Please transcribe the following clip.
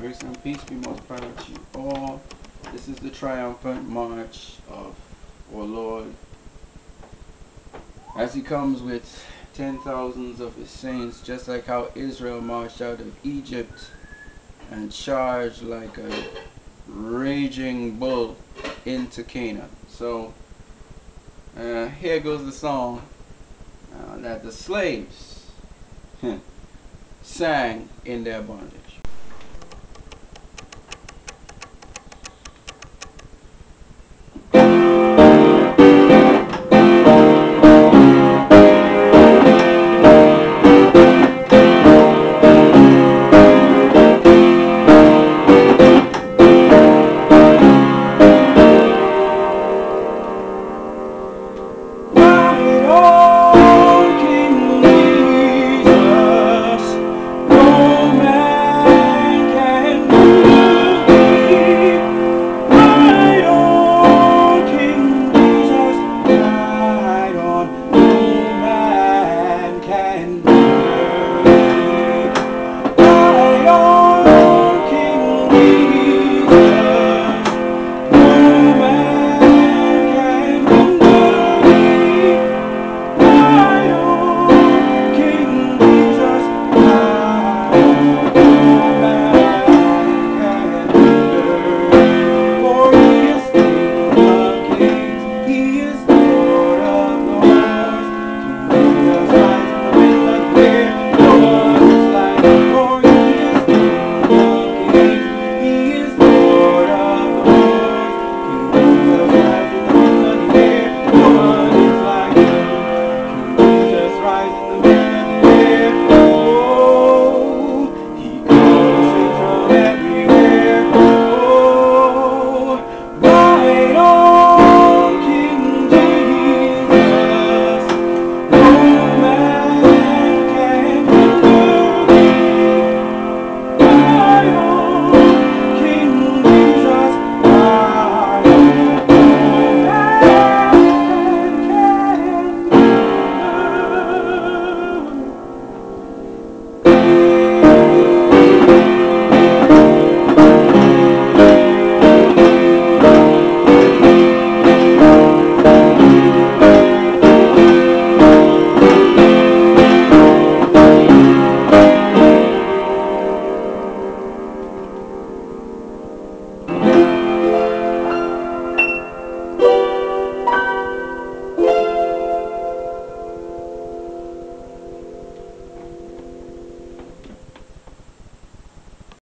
Grace and peace be multiplied to you all. This is the triumphant march of our Lord as he comes with ten thousands of his saints, just like how Israel marched out of Egypt and charged like a raging bull into Canaan. So uh, here goes the song uh, that the slaves sang in their bondage.